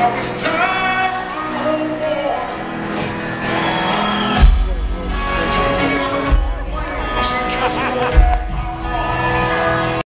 Always try.